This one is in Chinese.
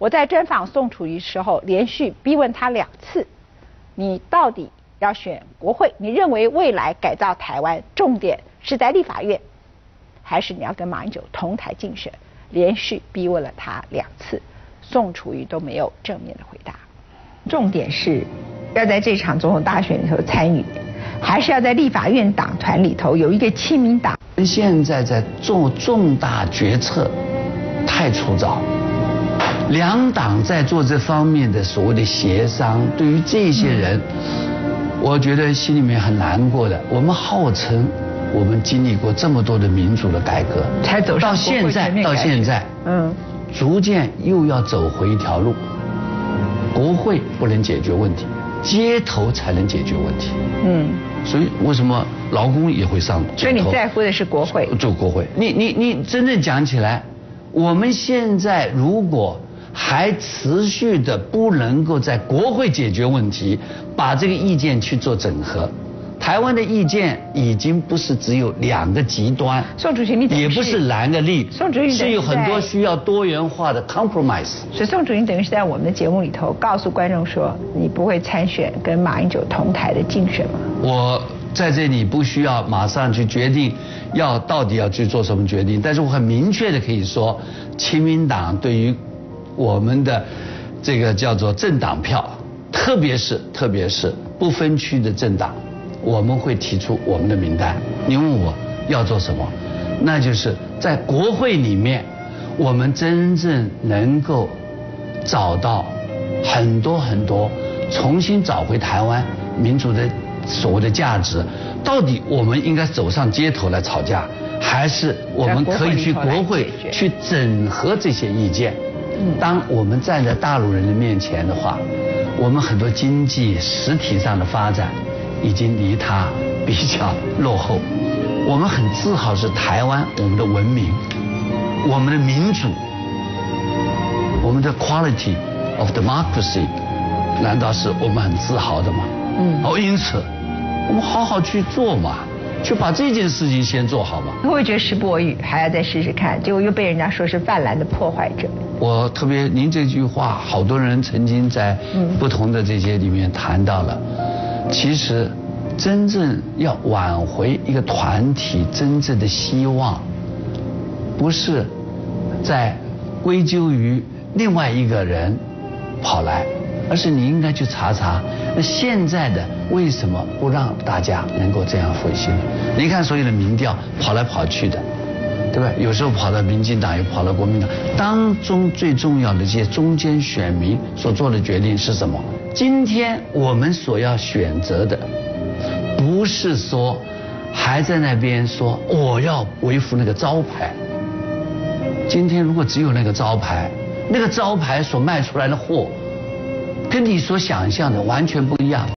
我在专访宋楚瑜时候，连续逼问他两次：你到底要选国会？你认为未来改造台湾重点是在立法院，还是你要跟马英九同台竞选？连续逼问了他两次，宋楚瑜都没有正面的回答。重点是要在这场总统大选里头参与，还是要在立法院党团里头有一个亲民党？现在在做重大决策，太粗糙。两党在做这方面的所谓的协商，对于这些人，我觉得心里面很难过的。我们号称我们经历过这么多的民主的改革，才走到现在到现在，嗯，逐渐又要走回一条路。国会不能解决问题，街头才能解决问题。嗯，所以为什么劳工也会上街头？所以你在乎的是国会？就国会。你你你真正讲起来，我们现在如果。还持续的不能够在国会解决问题，把这个意见去做整合。台湾的意见已经不是只有两个极端，宋主席你也不是蓝的绿，宋主席是有很多需要多元化的 compromise。所以宋主席等于是在我们的节目里头告诉观众说，你不会参选跟马英九同台的竞选吗？我在这里不需要马上去决定要到底要去做什么决定，但是我很明确的可以说，亲民党对于。我们的这个叫做政党票，特别是特别是不分区的政党，我们会提出我们的名单。你问我要做什么，那就是在国会里面，我们真正能够找到很多很多，重新找回台湾民主的所谓的价值。到底我们应该走上街头来吵架，还是我们可以去国会去整合这些意见？当我们站在大陆人的面前的话，我们很多经济实体上的发展已经离他比较落后。我们很自豪是台湾，我们的文明，我们的民主，我们的 quality of democracy，难道是我们很自豪的吗？嗯。哦，因此，我们好好去做嘛。就把这件事情先做好嘛。会不会觉得时不我与，还要再试试看？结果又被人家说是泛滥的破坏者。我特别，您这句话，好多人曾经在不同的这些里面谈到了。其实，真正要挽回一个团体真正的希望，不是在归咎于另外一个人跑来。而是你应该去查查，那现在的为什么不让大家能够这样分析呢？你看所有的民调跑来跑去的，对吧？有时候跑到民进党，又跑到国民党，当中最重要的这些中间选民所做的决定是什么？今天我们所要选择的，不是说还在那边说我要维护那个招牌。今天如果只有那个招牌，那个招牌所卖出来的货。跟你所想象的完全不一样。